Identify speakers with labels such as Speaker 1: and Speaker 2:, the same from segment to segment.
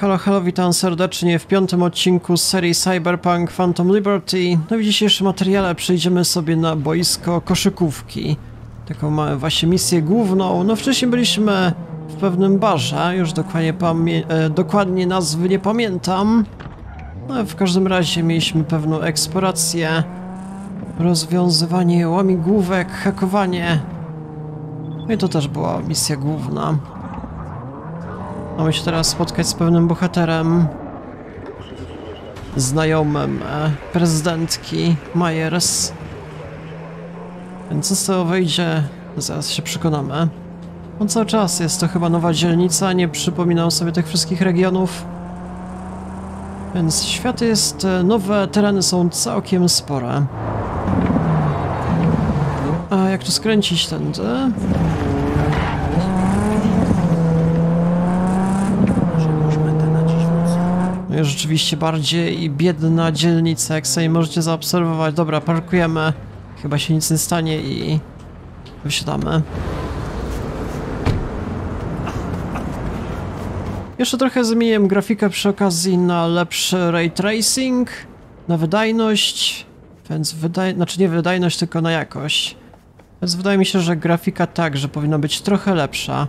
Speaker 1: Halo, halo, witam serdecznie w piątym odcinku z serii Cyberpunk Phantom Liberty. No w dzisiejszym materiale przejdziemy sobie na boisko koszykówki. Taką mamy właśnie misję główną. No wcześniej byliśmy w pewnym barze, już dokładnie, e, dokładnie nazwy nie pamiętam. No w każdym razie mieliśmy pewną eksplorację, rozwiązywanie łamigłówek, hakowanie. No i to też była misja główna. Mamy się teraz spotkać z pewnym bohaterem, znajomym e, prezydentki Myers. Więc co z tego wyjdzie, zaraz się przekonamy. No cały czas jest to chyba nowa dzielnica, nie przypominam sobie tych wszystkich regionów. Więc świat jest e, nowe, tereny są całkiem spore. A jak tu skręcić tędy? No i rzeczywiście bardziej biedna dzielnica, jak sobie możecie zaobserwować. Dobra, parkujemy. Chyba się nic nie stanie i wysiadamy. Jeszcze trochę zmieniłem grafikę przy okazji na lepszy ray tracing, na wydajność, więc wydaj... znaczy nie wydajność, tylko na jakość. Więc wydaje mi się, że grafika także powinna być trochę lepsza.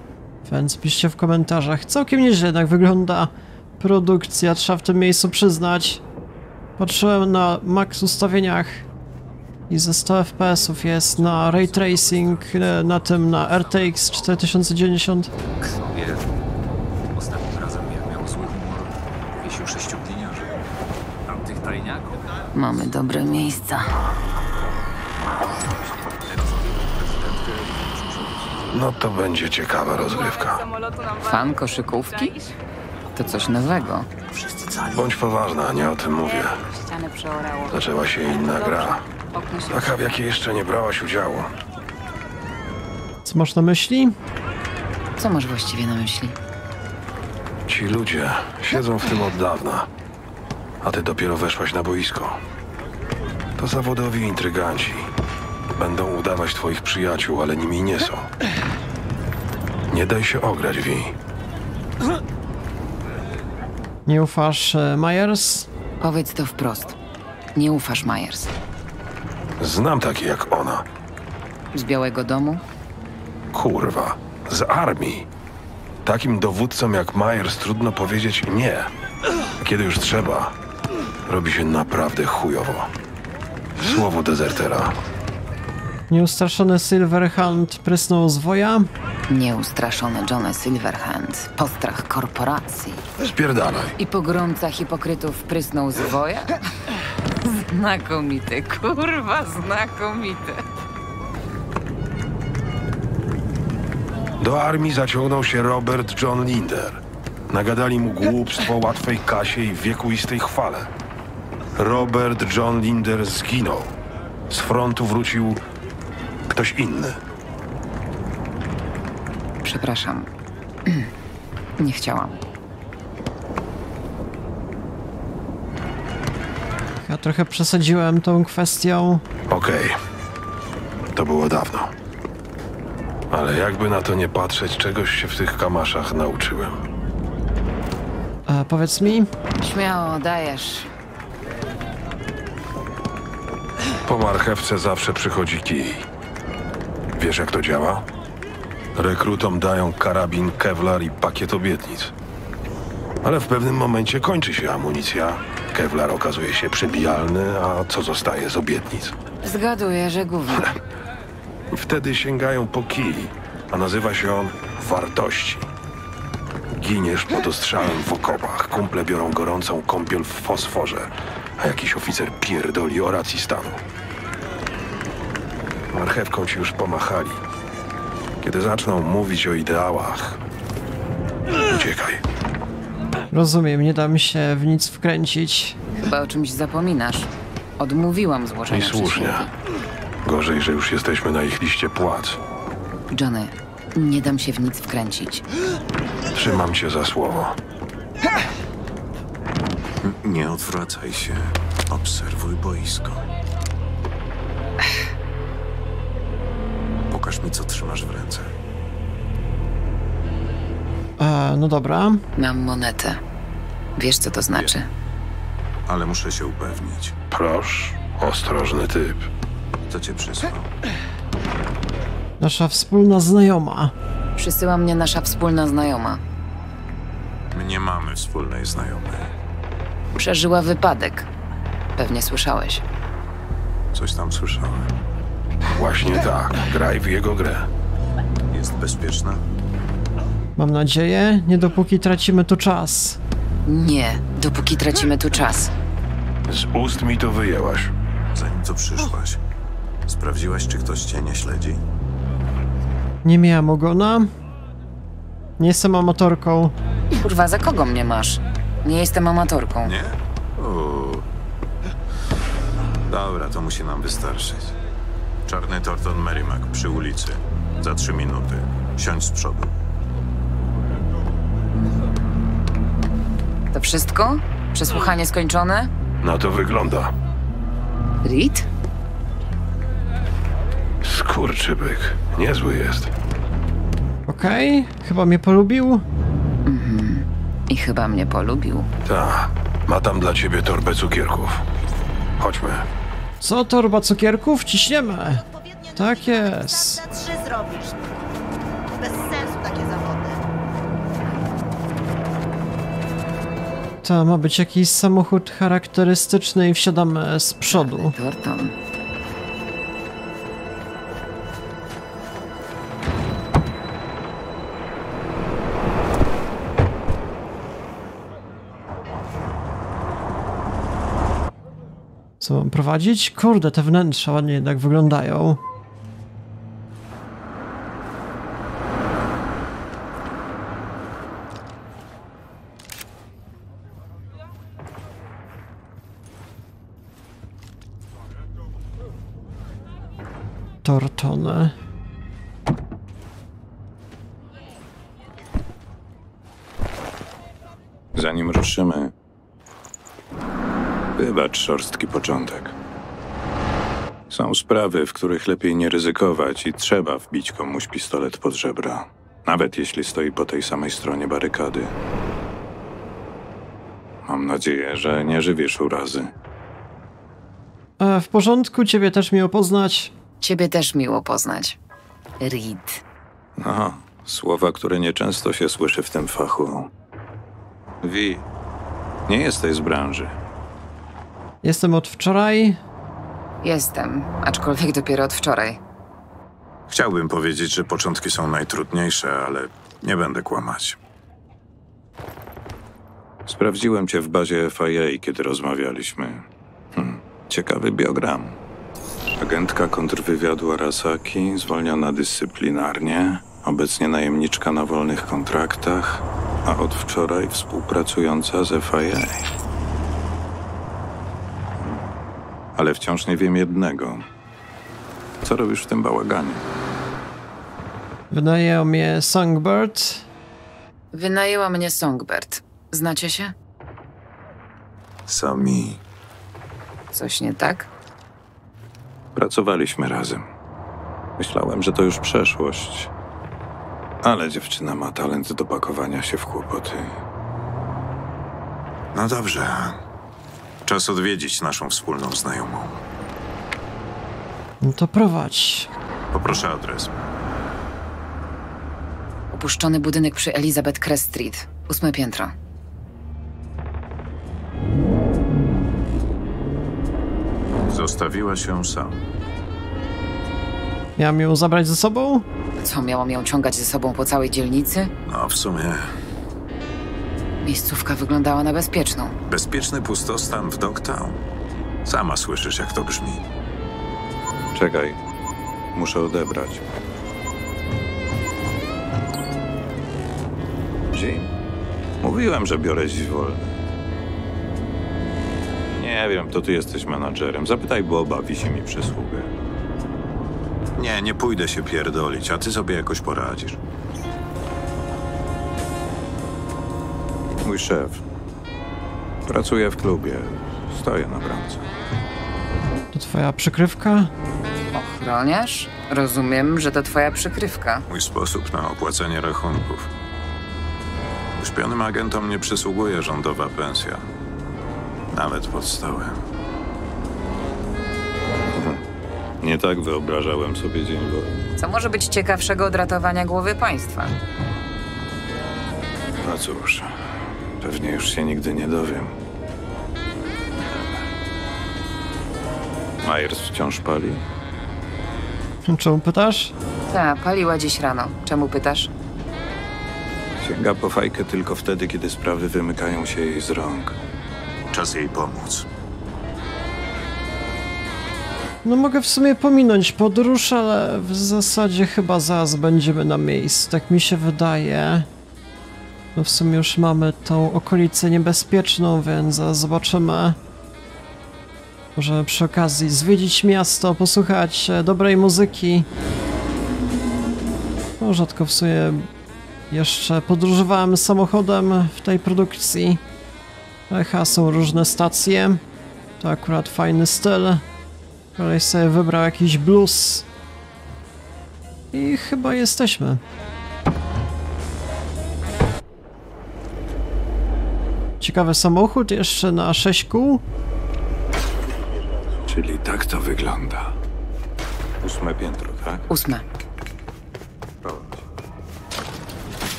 Speaker 1: Więc piszcie w komentarzach. Całkiem nieźle jednak wygląda produkcja, trzeba w tym miejscu przyznać. Patrzyłem na max ustawieniach i ze 100 fps jest na ray tracing, e, na tym na RTX 4090.
Speaker 2: Wie, ostatnim razem jak miał zły humor, wiesił sześciu gliniarzy. Tamtych tajniaków.
Speaker 3: Mamy dobre miejsca.
Speaker 4: No to będzie ciekawa rozgrywka.
Speaker 3: Fan koszykówki? To coś nowego.
Speaker 4: Bądź poważna, nie o tym mówię.
Speaker 3: Ściany przeorało.
Speaker 4: Zaczęła się inna gra. Taka, w jakiej jeszcze nie brałaś udziału.
Speaker 1: Co masz na myśli?
Speaker 3: Co masz właściwie na myśli?
Speaker 4: Ci ludzie siedzą w tym od dawna, a ty dopiero weszłaś na boisko. To zawodowi intryganci. Będą udawać twoich przyjaciół, ale nimi nie są. Nie daj się ograć, Vi.
Speaker 1: Nie ufasz e, Myers?
Speaker 3: Powiedz to wprost. Nie ufasz Myers.
Speaker 4: Znam takie jak ona.
Speaker 3: Z Białego Domu?
Speaker 4: Kurwa, z armii. Takim dowódcom jak Myers trudno powiedzieć nie. Kiedy już trzeba, robi się naprawdę chujowo. Słowo dezertera.
Speaker 1: Nieustraszony Silverhand prysnął z woja?
Speaker 3: Nieustraszony Johnny Silverhand. Postrach korporacji.
Speaker 4: Spierdalaj.
Speaker 3: I pogromca hipokrytów prysnął z woja? Znakomity, kurwa, znakomity.
Speaker 4: Do armii zaciągnął się Robert John Linder. Nagadali mu głupstwo, łatwej kasie i wiekuistej chwale. Robert John Linder zginął. Z frontu wrócił ktoś inny.
Speaker 3: Przepraszam. Nie chciałam.
Speaker 1: Ja trochę przesadziłem tą kwestią.
Speaker 4: Okej. To było dawno. Ale jakby na to nie patrzeć, czegoś się w tych kamaszach nauczyłem.
Speaker 1: E, powiedz mi,
Speaker 3: Śmiało, dajesz.
Speaker 4: Po marchewce zawsze przychodzi kij. Wiesz jak to działa? Rekrutom dają karabin, kevlar i pakiet obietnic. Ale w pewnym momencie kończy się amunicja. Kevlar okazuje się przebijalny, a co zostaje z obietnic?
Speaker 3: Zgaduję, że gówno.
Speaker 4: Wtedy sięgają po kij, a nazywa się on wartości. Giniesz pod ostrzałem w okopach, kumple biorą gorącą kąpiel w fosforze, a jakiś oficer pierdoli o racji stanu. Marchewką ci już pomachali. Kiedy zaczną mówić o ideałach, uciekaj.
Speaker 1: rozumiem, nie dam się w nic wkręcić.
Speaker 3: Chyba o czymś zapominasz. Odmówiłam
Speaker 4: I
Speaker 3: złożenia
Speaker 4: słusznie.
Speaker 3: przysięgi.
Speaker 4: Gorzej, że już jesteśmy na ich liście płac.
Speaker 3: Johnny, nie dam się w nic wkręcić.
Speaker 4: Trzymam cię za słowo.
Speaker 2: Nie odwracaj się. Obserwuj boisko. Trzymasz w ręce.
Speaker 1: E, no dobra.
Speaker 3: Mam monetę. Wiesz, co to znaczy.
Speaker 5: Ale muszę się upewnić.
Speaker 4: Proszę, ostrożny typ.
Speaker 5: Kto cię przysłał?
Speaker 1: Nasza wspólna znajoma.
Speaker 3: Przysyła mnie nasza wspólna znajoma.
Speaker 5: My nie mamy wspólnej znajomej.
Speaker 3: Przeżyła wypadek. Pewnie słyszałeś.
Speaker 5: Coś tam słyszałem.
Speaker 4: Właśnie tak, graj w jego grę.
Speaker 5: Jest bezpieczna?
Speaker 1: Mam nadzieję, nie dopóki tracimy tu czas.
Speaker 3: Nie, dopóki tracimy tu czas.
Speaker 4: Z ust mi to wyjęłaś.
Speaker 5: Zanim tu przyszłaś, sprawdziłaś, czy ktoś cię nie śledzi?
Speaker 1: Nie miałam ogona. Nie jestem amatorką.
Speaker 3: Kurwa, za kogo mnie masz? Nie jestem amatorką.
Speaker 5: Nie? Uuu. Dobra, to musi nam wystarczyć. Czarny Torton Merrimack przy ulicy. Za trzy minuty. Siądź z przodu.
Speaker 3: To wszystko? Przesłuchanie skończone?
Speaker 4: Na to wygląda.
Speaker 3: Reed?
Speaker 4: Skurczybyk. Niezły jest.
Speaker 1: Okej, chyba mnie polubił.
Speaker 3: I chyba mnie polubił.
Speaker 4: Ta, ma tam dla ciebie torbę cukierków. Chodźmy.
Speaker 1: Co, torba cukierków? Ciśniemy. Tak jest. To ma być jakiś samochód charakterystyczny i wsiadamy z przodu.
Speaker 3: Torton.
Speaker 1: Co prowadzić? Kurde, te wnętrza ładnie jednak wyglądają. Tortone.
Speaker 5: Zanim ruszymy, wybacz szorstki początek. Są sprawy, w których lepiej nie ryzykować i trzeba wbić komuś pistolet pod żebra, nawet jeśli stoi po tej samej stronie barykady. Mam nadzieję, że nie żywisz urazy.
Speaker 1: E, w porządku, ciebie też miło poznać.
Speaker 3: Ciebie też miło poznać. Reed.
Speaker 5: Aha, słowa, które nieczęsto się słyszy w tym fachu. Wi, nie jesteś z branży.
Speaker 1: Jestem od wczoraj.
Speaker 3: Jestem, aczkolwiek dopiero od wczoraj.
Speaker 5: Chciałbym powiedzieć, że początki są najtrudniejsze, ale nie będę kłamać. Sprawdziłem cię w bazie FIA, kiedy rozmawialiśmy. Hm, ciekawy biogram. Agentka kontrwywiadu Arasaki, zwolniona dyscyplinarnie, obecnie najemniczka na wolnych kontraktach, a od wczoraj współpracująca z FIA. Ale wciąż nie wiem jednego. Co robisz w tym bałaganie?
Speaker 1: Wynajął mnie Songbird.
Speaker 3: Wynajęła mnie Songbird. Znacie się?
Speaker 5: Sami
Speaker 3: Coś nie tak?
Speaker 5: pracowaliśmy razem. Myślałem, że to już przeszłość. Ale dziewczyna ma talent do pakowania się w kłopoty. No dobrze. Czas odwiedzić naszą wspólną znajomą.
Speaker 1: No to prowadź.
Speaker 5: Poproszę adres.
Speaker 3: Opuszczony budynek przy Elizabeth Crest Street. Ósme piętro.
Speaker 5: Zostawiła się sam.
Speaker 1: Miałem ją zabrać ze sobą?
Speaker 3: Co, miałam ją ciągać ze sobą po całej dzielnicy?
Speaker 5: No, w sumie
Speaker 3: Miejscówka wyglądała na bezpieczną.
Speaker 5: bezpieczny pustostan w Dogtown. Sama słyszysz, jak to brzmi. Czekaj. Muszę odebrać. Jim, mówiłem, że biorę dziś wolny. Nie wiem, to ty jesteś menadżerem. Zapytaj Boba, wisi mi przysługę. Nie, nie pójdę się pierdolić, a ty sobie jakoś poradzisz. Mój szef. Pracuje w klubie. Stoję na bramce.
Speaker 1: To twoja przykrywka?
Speaker 3: Ochroniarz? Rozumiem, że to twoja przykrywka.
Speaker 5: Mój sposób na opłacenie rachunków. Uśpionym agentom nie przysługuje rządowa pensja. Nawet pod stołem. Nie tak wyobrażałem sobie dzień wolny.
Speaker 3: Co może być ciekawszego od ratowania głowy państwa?
Speaker 5: No cóż, pewnie już się nigdy nie dowiem. Myers wciąż pali?
Speaker 1: Czemu pytasz?
Speaker 3: Ta, paliła dziś rano. Czemu pytasz?
Speaker 5: Sięga po fajkę tylko wtedy, kiedy sprawy wymykają się jej z rąk. Czas jej pomóc.
Speaker 1: No mogę w sumie pominąć podróż, ale w zasadzie chyba zaraz będziemy na miejscu, tak mi się wydaje. No w sumie już mamy tą okolicę niebezpieczną, więc zobaczymy. Możemy przy okazji zwiedzić miasto, posłuchać e, dobrej muzyki. No rzadko w sumie jeszcze podróżowałem samochodem w tej produkcji. Echa są różne stacje. To akurat fajny styl. Koleś sobie wybrał jakiś blues. I chyba jesteśmy. Ciekawy samochód, jeszcze na 6 kół.
Speaker 5: Czyli tak to wygląda. Ósme piętro, tak?
Speaker 3: Ósme.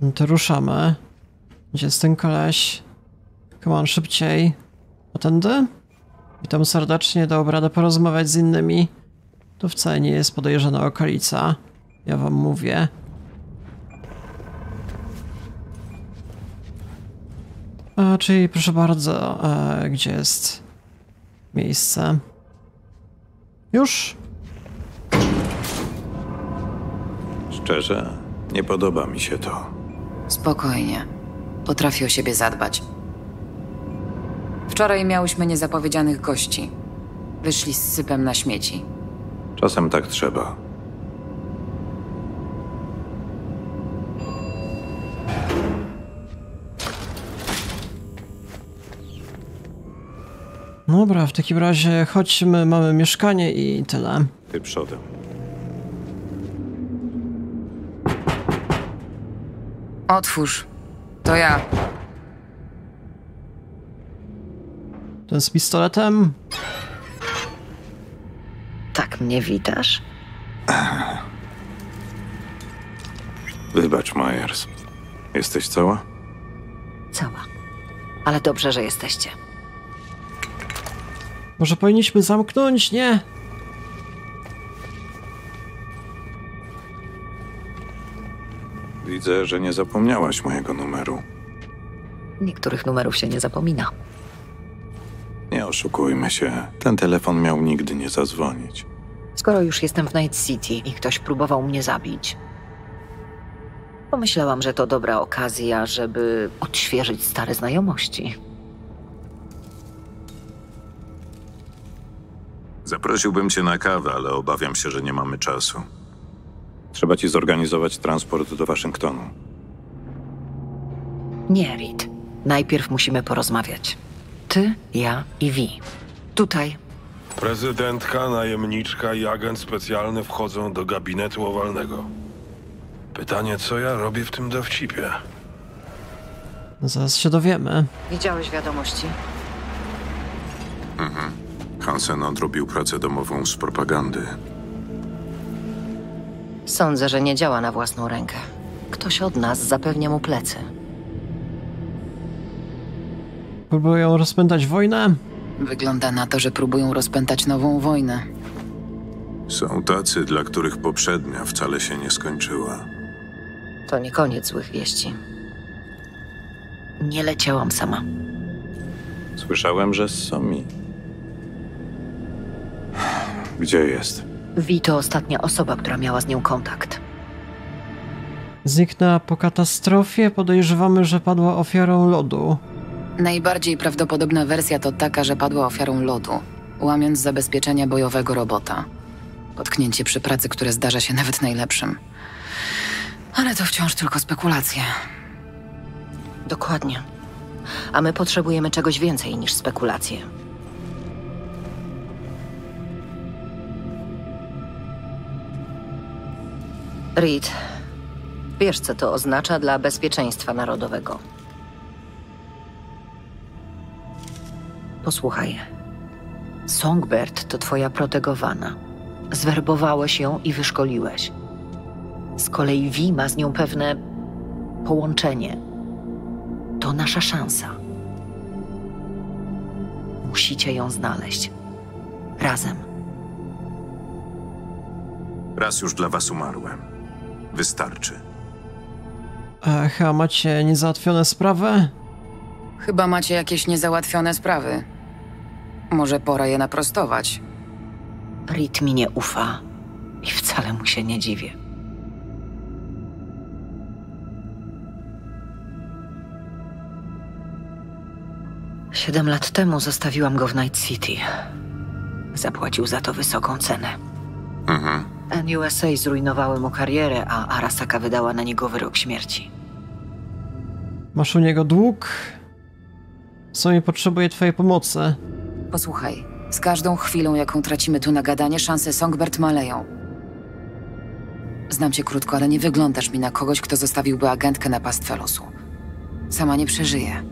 Speaker 1: No to ruszamy. Gdzie jest ten koleś? Come on, szybciej. A tędy? Witam serdecznie, dał radę porozmawiać z innymi. To wcale nie jest podejrzana okolica. Ja wam mówię. A, czyli proszę bardzo, e, gdzie jest miejsce? Już?
Speaker 5: Szczerze, nie podoba mi się to.
Speaker 3: Spokojnie. Potrafi o siebie zadbać. Wczoraj miałyśmy niezapowiedzianych gości. Wyszli z sypem na śmieci.
Speaker 5: Czasem tak trzeba.
Speaker 1: Dobra, w takim razie chodźmy, mamy mieszkanie i tyle.
Speaker 5: Ty przodem.
Speaker 3: Otwórz. To ja.
Speaker 1: Ten z pistoletem?
Speaker 6: Tak mnie witasz?
Speaker 5: Wybacz, Myers. Jesteś cała?
Speaker 6: Cała. Ale dobrze, że jesteście.
Speaker 1: Może powinniśmy zamknąć? Nie?
Speaker 5: Widzę, że nie zapomniałaś mojego numeru.
Speaker 6: Niektórych numerów się nie zapomina.
Speaker 5: Nie oszukujmy się, ten telefon miał nigdy nie zadzwonić.
Speaker 6: Skoro już jestem w Night City i ktoś próbował mnie zabić, pomyślałam, że to dobra okazja, żeby odświeżyć stare znajomości.
Speaker 5: Zaprosiłbym cię na kawę, ale obawiam się, że nie mamy czasu. Trzeba ci zorganizować transport do Waszyngtonu.
Speaker 6: Nie, Reed. Najpierw musimy porozmawiać. Ty, ja i Vi. Tutaj.
Speaker 4: Prezydentka, najemniczka i agent specjalny wchodzą do gabinetu owalnego. Pytanie, co ja robię w tym dowcipie?
Speaker 1: Zaraz się dowiemy.
Speaker 6: Widziałeś wiadomości?
Speaker 5: Hansen odrobił pracę domową z propagandy.
Speaker 6: Sądzę, że nie działa na własną rękę. Ktoś od nas zapewnia mu plecy.
Speaker 1: Próbują rozpętać wojnę?
Speaker 3: Wygląda na to, że próbują rozpętać nową wojnę.
Speaker 5: Są tacy, dla których poprzednia wcale się nie skończyła.
Speaker 6: To nie koniec złych wieści. Nie leciałam sama.
Speaker 5: Słyszałem, że z Somi. Gdzie jest?
Speaker 6: Vi to ostatnia osoba, która miała z nią kontakt.
Speaker 1: Zniknęła po katastrofie, podejrzewamy, że padła ofiarą lodu.
Speaker 3: Najbardziej prawdopodobna wersja to taka, że padła ofiarą lodu, łamiąc zabezpieczenia bojowego robota. Potknięcie przy pracy, które zdarza się nawet najlepszym. Ale to wciąż tylko spekulacje.
Speaker 6: Dokładnie. A my potrzebujemy czegoś więcej niż spekulacje. Reed, Wiesz, co to oznacza dla bezpieczeństwa narodowego. Posłuchaj. Songbird to twoja protegowana. Zwerbowałeś ją i wyszkoliłeś. Z kolei Vi ma z nią pewne połączenie. To nasza szansa. Musicie ją znaleźć. Razem.
Speaker 5: Raz już dla was umarłem. Wystarczy.
Speaker 1: E, chyba macie niezałatwione sprawy?
Speaker 3: Chyba macie jakieś niezałatwione sprawy. Może pora je naprostować.
Speaker 6: Rit mi nie ufa i wcale mu się nie dziwię. Siedem lat temu zostawiłam go w Night City. Zapłacił za to wysoką cenę.
Speaker 5: Mhm.
Speaker 6: NUSA zrujnowały mu karierę, a Arasaka wydała na niego wyrok śmierci.
Speaker 1: Masz u niego dług? W sumie potrzebuję twojej pomocy.
Speaker 3: Posłuchaj, z każdą chwilą, jaką tracimy tu na gadanie, szanse Songbird maleją. Znam cię krótko, ale nie wyglądasz mi na kogoś, kto zostawiłby agentkę na pastwę losu. Sama nie przeżyje.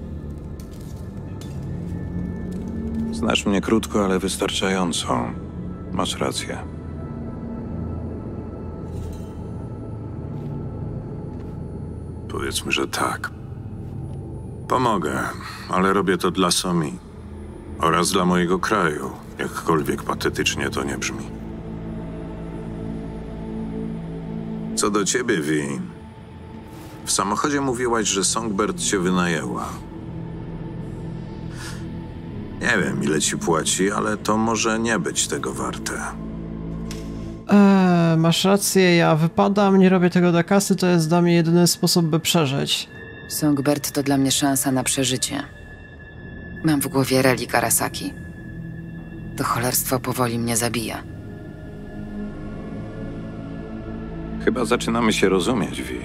Speaker 5: Znasz mnie krótko, ale wystarczająco. Masz rację. Powiedzmy, że tak. Pomogę, ale robię to dla Somi oraz dla mojego kraju, jakkolwiek patetycznie to nie brzmi. Co do ciebie, Vi, w samochodzie mówiłaś, że Songbird cię wynajęła. Nie wiem, ile ci płaci, ale to może nie być tego warte.
Speaker 1: Eee, masz rację, ja wypadam, nie robię tego dla kasy, to jest dla mnie jedyny sposób, by przeżyć.
Speaker 3: Songbird to dla mnie szansa na przeżycie. Mam w głowie relik Arasaki. To cholerstwo powoli mnie zabija.
Speaker 5: Chyba zaczynamy się rozumieć, Vi.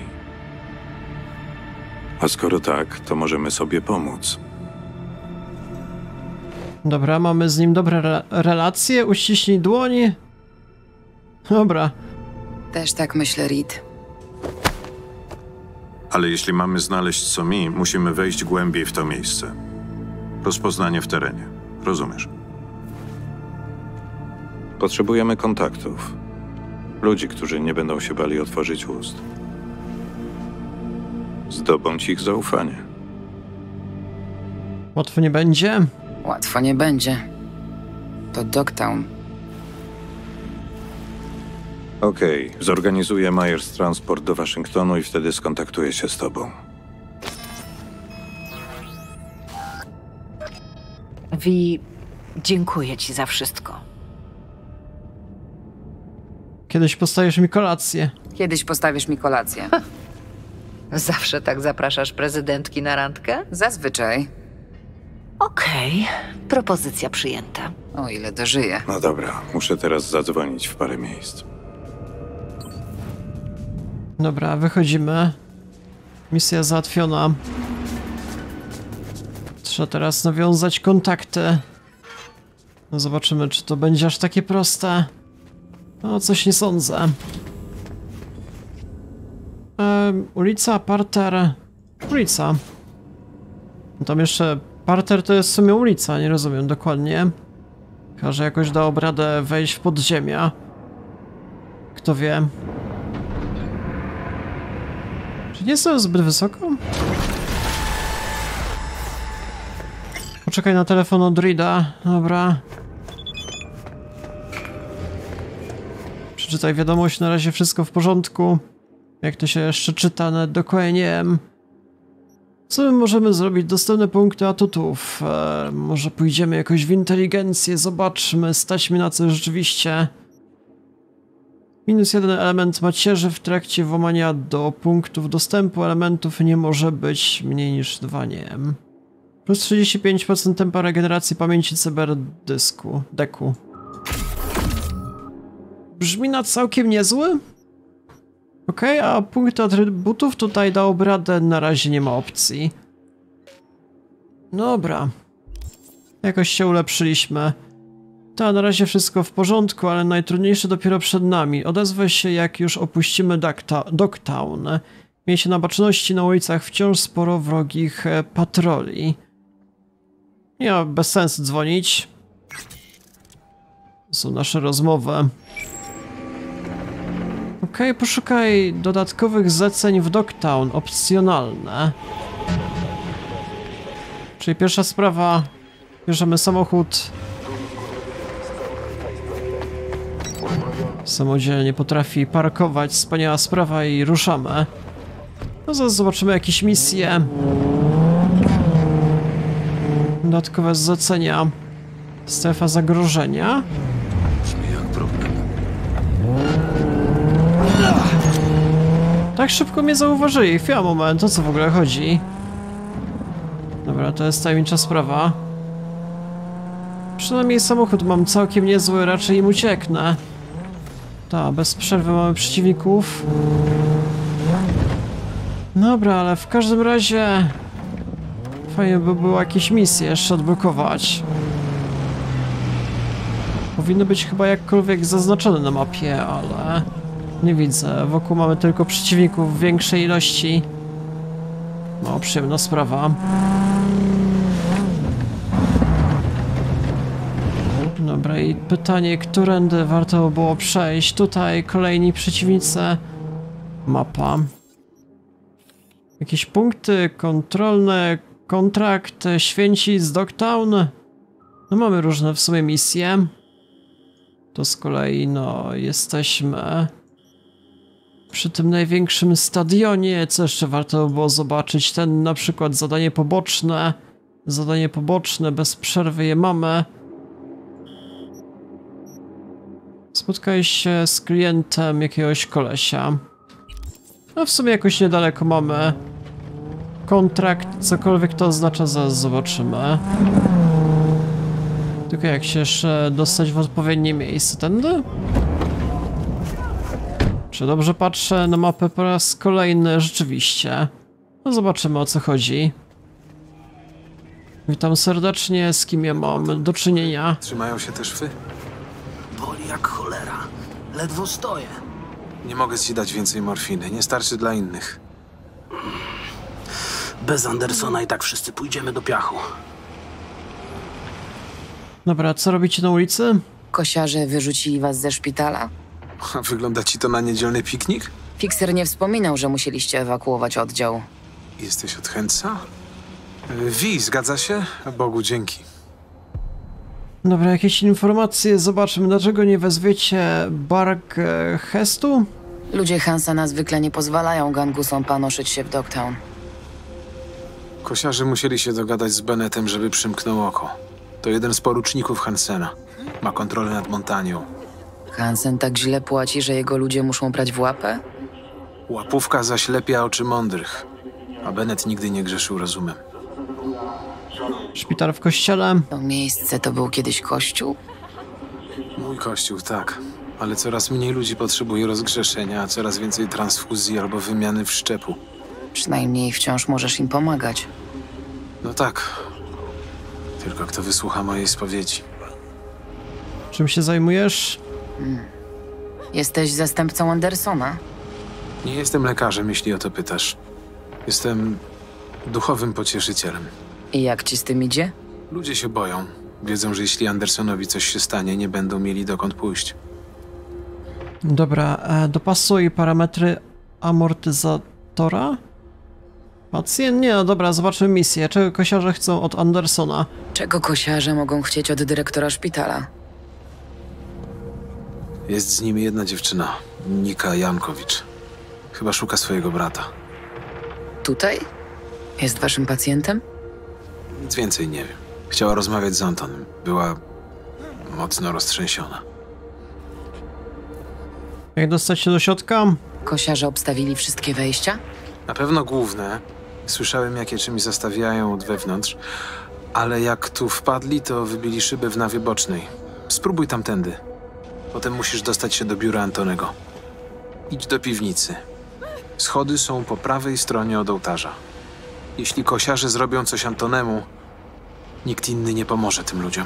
Speaker 5: A skoro tak, to możemy sobie pomóc.
Speaker 1: Dobra, mamy z nim dobre re relacje, uściśnij dłoń. Dobra,
Speaker 3: Też tak myślę, Reed.
Speaker 5: Ale jeśli mamy znaleźć Somi, musimy wejść głębiej w to miejsce. Rozpoznanie w terenie. Rozumiesz? Potrzebujemy kontaktów. Ludzi, którzy nie będą się bali otworzyć ust. Zdobądź ich zaufanie.
Speaker 1: łatwo nie będzie.
Speaker 3: Łatwo nie będzie. To Dogtown.
Speaker 5: Okej, zorganizuję Myers transport do Waszyngtonu i wtedy skontaktuję się z tobą.
Speaker 6: Wi, dziękuję ci za wszystko.
Speaker 1: Kiedyś postawisz mi kolację.
Speaker 3: Kiedyś postawisz mi kolację.
Speaker 6: Zawsze tak zapraszasz prezydentki na randkę?
Speaker 3: Zazwyczaj.
Speaker 6: Okej, propozycja przyjęta.
Speaker 3: O ile dożyję.
Speaker 5: No dobra, muszę teraz zadzwonić w parę miejsc.
Speaker 1: Dobra, wychodzimy. Misja załatwiona. Trzeba teraz nawiązać kontakty. No zobaczymy, czy to będzie aż takie proste. No, coś nie sądzę. Ehm, ulica, parter... Ulica. Tam jeszcze... Parter to jest w sumie ulica, nie rozumiem dokładnie. Chyba, że jakoś dałoby radę wejść w podziemia. Kto wie. Nie jestem zbyt wysoko? Poczekaj na telefon od Rida. Dobra. Przeczytaj wiadomość, na razie wszystko w porządku. Jak to się jeszcze czyta, nawet dokładnie nie wiem. Co my możemy zrobić? Dostępne punkty atutów. E, może pójdziemy jakoś w inteligencję, zobaczmy, stać mi na coś rzeczywiście. Minus jeden element macierzy w trakcie włamania do punktów dostępu elementów nie może być mniej niż dwa, nie wiem. Plus 35% tempa regeneracji pamięci cyberdysku, deku. Brzmi na całkiem niezły. Okej, a punkty atrybutów tutaj dałoby radę, na razie nie ma opcji. Dobra. Jakoś się ulepszyliśmy. Ta, na razie wszystko w porządku, ale najtrudniejsze dopiero przed nami. Odezwę się, jak już opuścimy Dogtown. Miejcie na baczności, na ulicach wciąż sporo wrogich e, patroli. Nie ma bez sensu dzwonić. To są nasze rozmowy. Okej, poszukaj dodatkowych zleceń w Dogtown, opcjonalne. Czyli pierwsza sprawa, bierzemy samochód. Samodzielnie potrafi parkować, wspaniała sprawa i ruszamy. No zaraz zobaczymy jakieś misje. Dodatkowe zlecenia. Strefa zagrożenia.
Speaker 2: Brzmi jak problem.
Speaker 1: Tak szybko mnie zauważyli. Chwila, moment, o co w ogóle chodzi? Dobra, to jest tajemnicza sprawa. Przynajmniej samochód mam całkiem niezły, raczej im ucieknę. Tak, bez przerwy mamy przeciwników. Dobra, ale w każdym razie... Fajnie by było jakieś misje jeszcze odblokować. Powinno być chyba jakkolwiek zaznaczone na mapie, ale... Nie widzę. Wokół mamy tylko przeciwników w większej ilości. No, przyjemna sprawa. Dobra, i pytanie, którędy warto było przejść? Tutaj kolejni przeciwnicy. Mapa. Jakieś punkty kontrolne, kontrakt, święci z Dogtown. No mamy różne w sumie misje. To z kolei, no, jesteśmy przy tym największym stadionie, co jeszcze warto było zobaczyć, ten na przykład zadanie poboczne, zadanie poboczne, bez przerwy je mamy. Spotkałeś się z klientem jakiegoś kolesia. No w sumie jakoś niedaleko mamy kontrakt, cokolwiek to oznacza, zaraz zobaczymy. Tylko jak się jeszcze dostać w odpowiednie miejsce, tędy? Czy dobrze patrzę na mapę po raz kolejny? Rzeczywiście. No zobaczymy o co chodzi. Witam serdecznie, z kim ja mam do czynienia.
Speaker 7: Trzymają się też wy?
Speaker 8: Jak cholera. Ledwo stoję.
Speaker 7: Nie mogę ci dać więcej morfiny. Nie starczy dla innych.
Speaker 8: Bez Andersona i tak wszyscy pójdziemy do piachu.
Speaker 1: Dobra, co robicie na ulicy?
Speaker 3: Kosiarze wyrzucili was ze szpitala?
Speaker 7: A Wygląda ci to na niedzielny piknik?
Speaker 3: Fixer nie wspominał, że musieliście ewakuować oddział.
Speaker 7: Jesteś od chętca? Wi, zgadza się? Bogu dzięki.
Speaker 1: Dobra, jakieś informacje, zobaczmy, dlaczego nie wezwiecie Bark e, Hestu?
Speaker 3: Ludzie Hansena zwykle nie pozwalają gangusom panoszyć się w Dogtown.
Speaker 7: Kosiarze musieli się dogadać z Bennettem, żeby przymknął oko. To jeden z poruczników Hansena. Ma kontrolę nad Montanią.
Speaker 3: Hansen tak źle płaci, że jego ludzie muszą brać w łapę?
Speaker 7: Łapówka zaślepia oczy mądrych. A Bennett nigdy nie grzeszył rozumem.
Speaker 1: Szpital w kościele.
Speaker 3: To miejsce to był kiedyś kościół?
Speaker 7: Mój kościół, tak. Ale coraz mniej ludzi potrzebuje rozgrzeszenia, a coraz więcej transfuzji albo wymiany wszczepu.
Speaker 3: Przynajmniej wciąż możesz im pomagać.
Speaker 7: No tak. Tylko kto wysłucha mojej spowiedzi.
Speaker 1: Czym się zajmujesz?
Speaker 3: Jesteś zastępcą Andersona?
Speaker 7: Nie jestem lekarzem, jeśli o to pytasz. Jestem duchowym pocieszycielem.
Speaker 3: I jak ci z tym idzie?
Speaker 7: Ludzie się boją. Wiedzą, że jeśli Andersonowi coś się stanie, nie będą mieli dokąd pójść.
Speaker 1: Dobra, e, dopasuj parametry amortyzatora. Pacjent? Nie, no dobra, zobaczymy misję. Czego kosiarze chcą od Andersona?
Speaker 3: Czego kosiarze mogą chcieć od dyrektora szpitala?
Speaker 7: Jest z nimi jedna dziewczyna, Nika Jankowicz. Chyba szuka swojego brata.
Speaker 3: Tutaj? Jest waszym pacjentem?
Speaker 7: Nic więcej nie wiem. Chciała rozmawiać z Antonem. Była mocno roztrzęsiona.
Speaker 1: Jak dostać się do środka?
Speaker 3: Kosiarze obstawili wszystkie wejścia?
Speaker 7: Na pewno główne. Słyszałem, jakie czymś zastawiają od wewnątrz. Ale jak tu wpadli, to wybili szybę w nawie bocznej. Spróbuj tamtędy. Potem musisz dostać się do biura Antonego. Idź do piwnicy. Schody są po prawej stronie od ołtarza. Jeśli kosiarze zrobią coś Antonemu, nikt inny nie pomoże tym ludziom.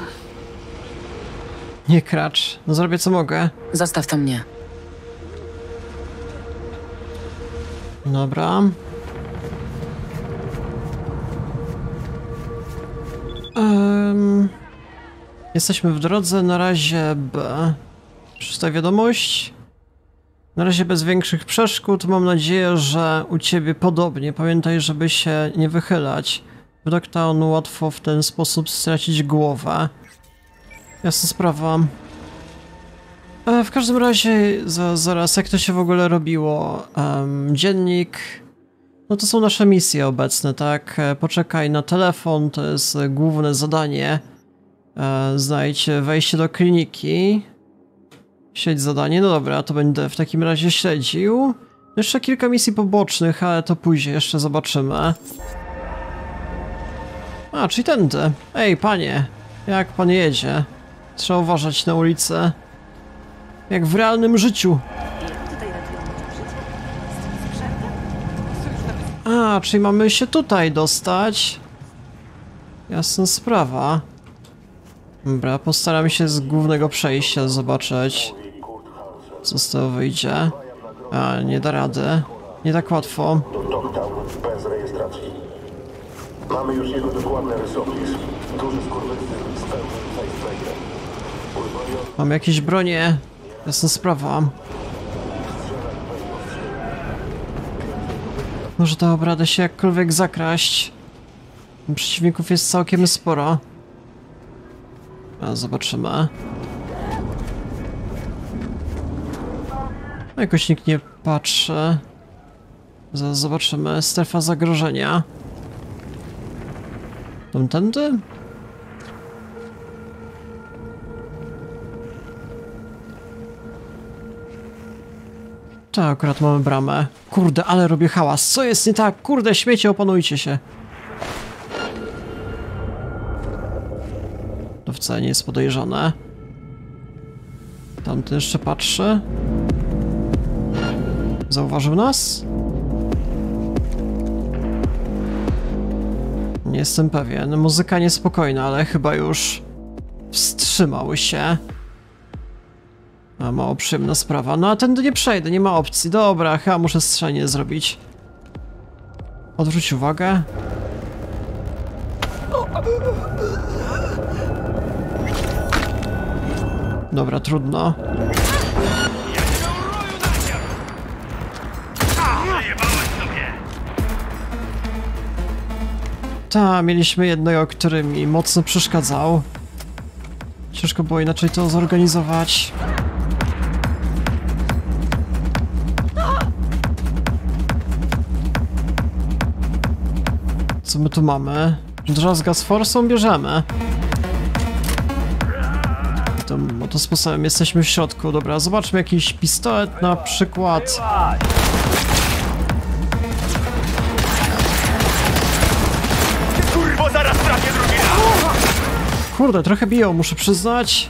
Speaker 1: Nie kracz. No zrobię co mogę.
Speaker 3: Zostaw to mnie.
Speaker 1: Dobra. Em, jesteśmy w drodze, na razie B. Szósta wiadomość. Na razie bez większych przeszkód. Mam nadzieję, że u ciebie podobnie. Pamiętaj, żeby się nie wychylać. W Dogtown łatwo w ten sposób stracić głowę. Jasna sprawa. E, w każdym razie, za, zaraz, jak to się w ogóle robiło? Em, dziennik. No to są nasze misje obecne, tak? E, Poczekaj na telefon, to jest główne zadanie. E, Znajdź wejście do kliniki. Śledź zadanie, no dobra, to będę w takim razie śledził. Jeszcze kilka misji pobocznych, ale to później jeszcze zobaczymy. A, czyli tędy. Ej, panie, jak pan jedzie? Trzeba uważać na ulicę. Jak w realnym życiu. A, czyli mamy się tutaj dostać. Jasna sprawa. Dobra, postaram się z głównego przejścia zobaczyć, co z tego wyjdzie. A, nie da rady. Nie tak łatwo.
Speaker 9: Bez rejestracji. Mamy już jego rysopis. Duży skurwysyn z pełnym
Speaker 1: Mam jakieś bronie. Jasna sprawa. Może dałoby radę się jakkolwiek zakraść. Przeciwników jest całkiem sporo. A zobaczymy. No, Jakoś nikt nie patrzy. Zaraz zobaczymy. Strefa zagrożenia. Tamtędy? Tak, akurat mamy bramę. Kurde, ale robię hałas. Co jest nie tak? Kurde, śmiecie, opanujcie się. To wcale nie jest podejrzane. Tamten jeszcze patrzy. Zauważył nas? Nie jestem pewien. Muzyka niespokojna, ale chyba już wstrzymał się. A mało przyjemna sprawa. No a tędy nie przejdę, nie ma opcji. Dobra, chyba muszę strzelanie zrobić. Odwróć uwagę. Dobra, trudno. Ta, mieliśmy jednego, który mi mocno przeszkadzał. Ciężko było inaczej to zorganizować. Co my tu mamy? Drzazga z forsą bierzemy. Tym oto sposobem jesteśmy w środku. Dobra, zobaczmy jakiś pistolet na przykład. Kurde, trochę biją, muszę przyznać.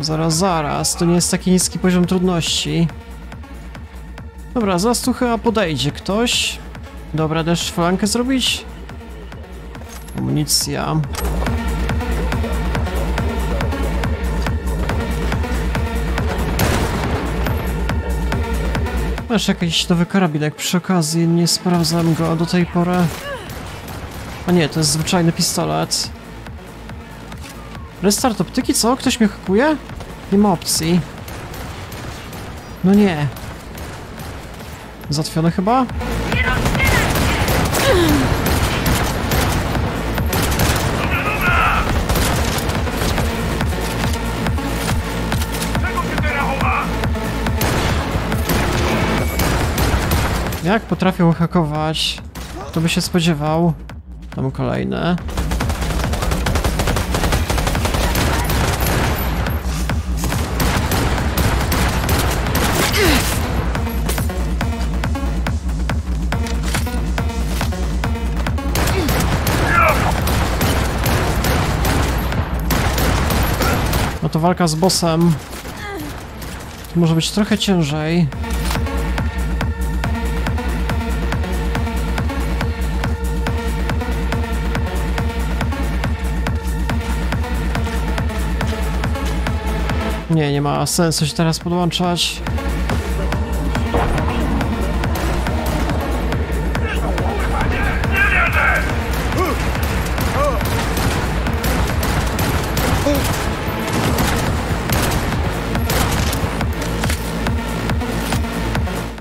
Speaker 1: Zaraz, zaraz, to nie jest taki niski poziom trudności. Dobra, zaraz tu chyba podejdzie ktoś. Dobra, też flankę zrobić? Amunicja. Masz jakiś nowy karabinek przy okazji, nie sprawdzam go do tej pory. A nie, to jest zwyczajny pistolet. Restart optyki, co? Ktoś mnie hakuje? Nie ma opcji. No nie. Zatwione chyba? Jak potrafią hakować? To by się spodziewał. Tam kolejne. To walka z bossem. Może być trochę ciężej. Nie, nie ma sensu się teraz podłączać.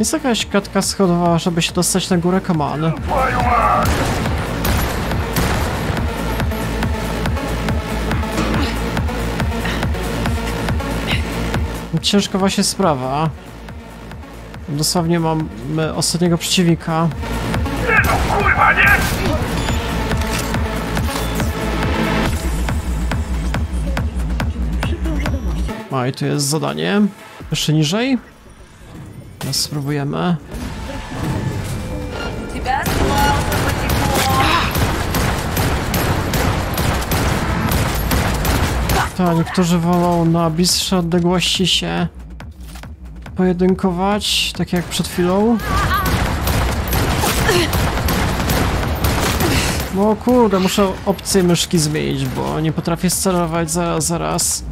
Speaker 1: Jest jakaś klatka schodowa, żeby się dostać na górę
Speaker 10: komany.
Speaker 1: Ciężka właśnie sprawa. Dosłownie mam ostatniego przeciwnika.
Speaker 10: Nie no, kurwa, nie!
Speaker 1: A i tu jest zadanie. Jeszcze niżej? Teraz spróbujemy. Tak, niektórzy wolą na bliższe odległości się pojedynkować, tak jak przed chwilą. No kurde, muszę opcję myszki zmienić, bo nie potrafię sterować zaraz, zaraz.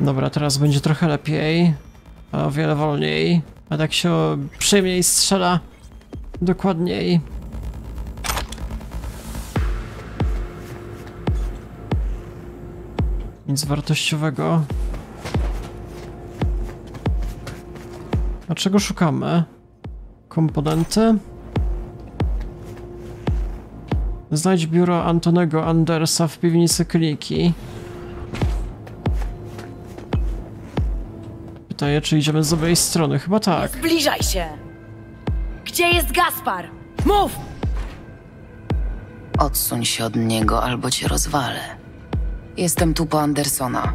Speaker 1: Dobra, teraz będzie trochę lepiej. O wiele wolniej. A tak się przyjemniej strzela. Dokładniej. Nic wartościowego. A czego szukamy? Komponenty? Znajdź biuro Antonego Andersa w piwnicy kliniki. Pytaję, czy idziemy z dobrej strony. Chyba tak.
Speaker 11: Zbliżaj się! Gdzie jest Gaspar? Mów!
Speaker 3: Odsuń się od niego, albo cię rozwalę. Jestem tu po Andersona.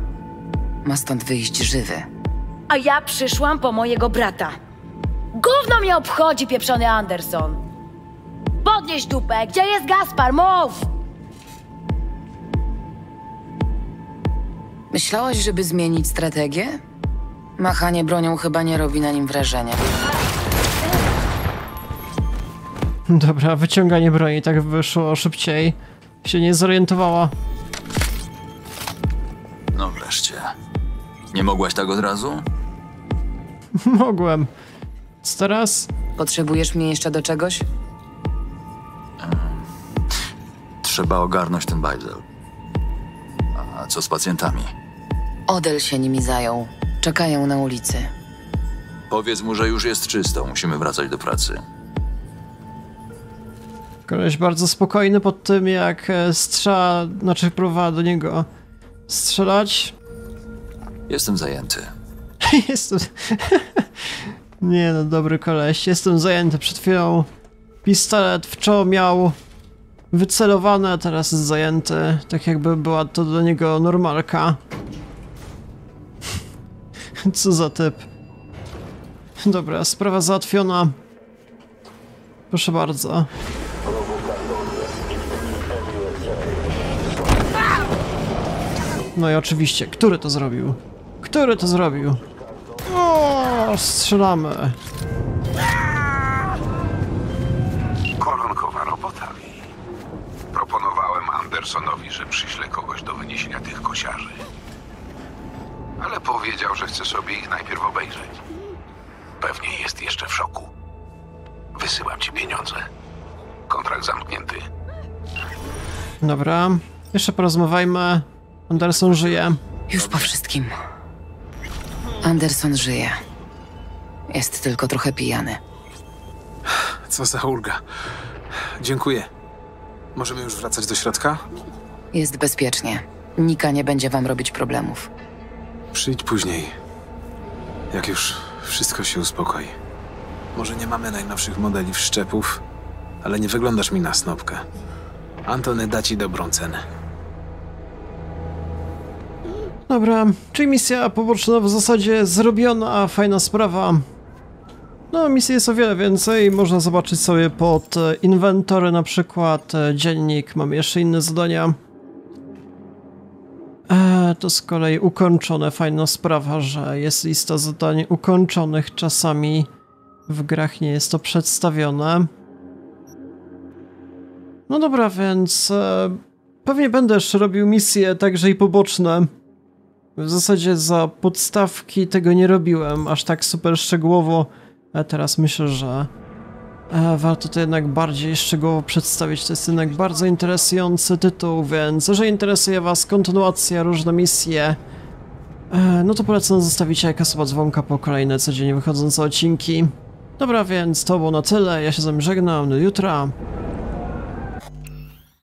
Speaker 3: Ma stąd wyjść żywy.
Speaker 11: A ja przyszłam po mojego brata. Gówno mnie obchodzi, pieprzony Anderson! Podnieś dupę! Gdzie jest Gaspar? Mów!
Speaker 3: Myślałaś, żeby zmienić strategię? Machanie bronią chyba nie robi na nim wrażenia.
Speaker 1: Dobra, wyciąganie broni tak wyszło szybciej. Się nie zorientowała.
Speaker 12: No wreszcie. Nie mogłaś tak od razu?
Speaker 1: Mogłem. Co teraz?
Speaker 3: Potrzebujesz mnie jeszcze do czegoś?
Speaker 12: Trzeba ogarnąć ten bajzel. A co z pacjentami?
Speaker 3: Odel się nimi zajął. Czekają na ulicy.
Speaker 12: Powiedz mu, że już jest czysto. Musimy wracać do pracy.
Speaker 1: Koleś bardzo spokojny pod tym, jak e, strzela, znaczy próbowała do niego strzelać.
Speaker 12: Jestem zajęty.
Speaker 1: Jestem... Nie no, dobry koleś. Jestem zajęty. Przed chwilą pistolet w czoło miał wycelowany, a teraz jest zajęty. Tak jakby była to do niego normalka. Co za typ. Dobra, sprawa załatwiona. Proszę bardzo. No i oczywiście, który to zrobił? Który to zrobił? O, strzelamy. Dobra, jeszcze porozmawiajmy. Anderson żyje.
Speaker 3: Już po wszystkim. Anderson żyje. Jest tylko trochę pijany.
Speaker 7: Co za ulga. Dziękuję. Możemy już wracać do środka?
Speaker 3: Jest bezpiecznie. Nika nie będzie wam robić problemów.
Speaker 7: Przyjdź później. Jak już wszystko się uspokoi. Może nie mamy najnowszych modeli wszczepów, ale nie wyglądasz mi na snopkę. Antony da ci dobrą cenę.
Speaker 1: Dobra, czyli misja poboczna w zasadzie zrobiona, fajna sprawa. No, misji jest o wiele więcej, można zobaczyć sobie pod inwentory na przykład, e, dziennik, mamy jeszcze inne zadania. E, to z kolei ukończone, fajna sprawa, że jest lista zadań ukończonych, czasami w grach nie jest to przedstawione. No dobra, więc e, pewnie będę jeszcze robił misje także i poboczne. W zasadzie za podstawki tego nie robiłem aż tak super szczegółowo, a teraz myślę, że E, warto to jednak bardziej szczegółowo przedstawić. To jest jednak bardzo interesujący tytuł, więc jeżeli interesuje Was kontynuacja, różne misje, e, no to polecam zostawić jajka suba dzwonka po kolejne codziennie wychodzące odcinki. Dobra, więc to było na tyle. Ja się z wami żegnam. Do jutra.